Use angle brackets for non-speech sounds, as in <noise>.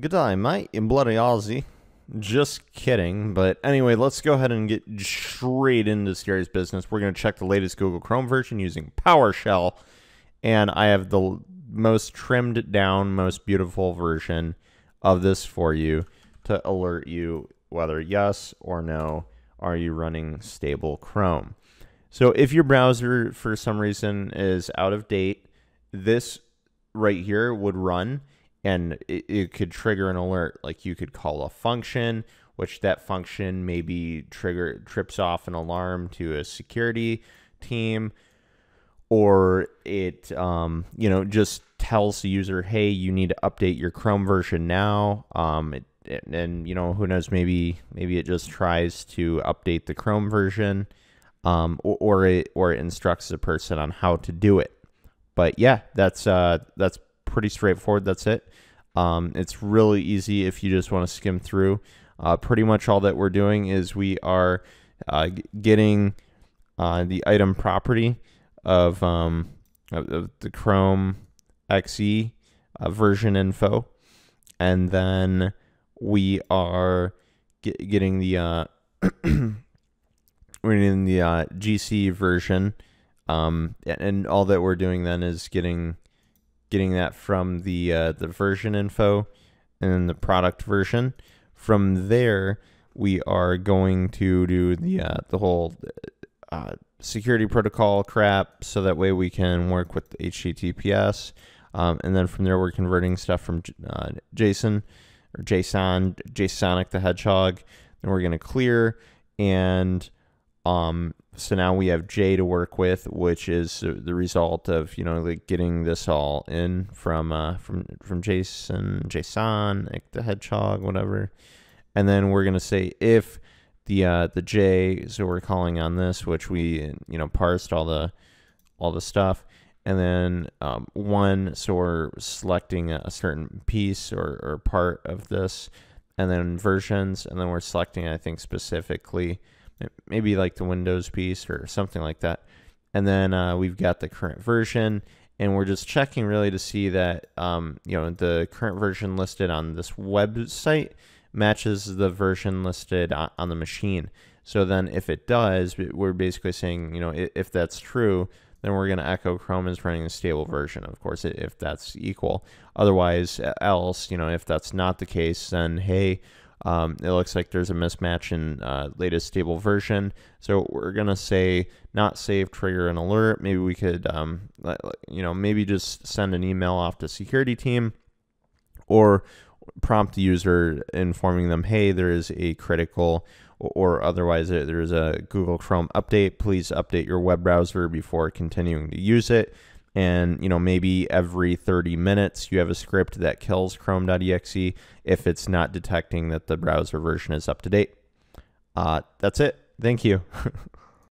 Good day, mate. In bloody Aussie. Just kidding. But anyway, let's go ahead and get straight into Scary's business. We're going to check the latest Google Chrome version using PowerShell. And I have the most trimmed down, most beautiful version of this for you to alert you whether yes or no are you running stable Chrome. So if your browser for some reason is out of date, this right here would run and it, it, could trigger an alert like you could call a function which that function maybe trigger trips off an alarm to a security team or it um, you know just tells the user hey you need to update your chrome version now. Um, it, it, and you know who knows maybe maybe it just tries to update the chrome version um, or, or it or it instructs the person on how to do it. But yeah that's uh, that's pretty straightforward. That's it. Um, it's really easy if you just want to skim through. Uh, pretty much all that we're doing is we are uh, getting uh, the item property of, um, of, the Chrome EXE uh, version info, and then we are get, getting the uh, <clears throat> we're getting the uh, GC version, um, and all that we're doing then is getting getting that from the uh, the version info and the product version. From there, we are going to do the uh, the whole uh, security protocol crap, so that way we can work with HTTPS. Um, and then from there, we're converting stuff from uh, JSON or JSON, JSONic the Hedgehog. Then we're going to clear and um, so now we have J to work with, which is the result of you know like getting this all in from uh, from from Jason, JSON, like the hedgehog, whatever, and then we're gonna say if the uh, the J, so we're calling on this, which we you know parsed all the all the stuff, and then um, one, so we're selecting a certain piece or, or part of this, and then versions, and then we're selecting I think specifically maybe like the Windows piece or something like that. And then uh, we've got the current version, and we're just checking really to see that um, you know the current version listed on this website matches the version listed on, the machine. So then, if it does, we're basically saying you know if that's true, then we're going to echo Chrome is running a stable version, of course, if that's equal. Otherwise, else, you know, if that's not the case, then hey, um, it looks like there's a mismatch in uh, latest stable version. So we're gonna say not save trigger an alert. Maybe we could, um, you know, maybe just send an email off to security team, or prompt the user informing them, hey, there is a critical or otherwise there is a Google Chrome update. Please update your web browser before continuing to use it and you know maybe every 30 minutes you have a script that kills chrome.exe if it's not detecting that the browser version is up to date. Uh, that's it. Thank you <laughs>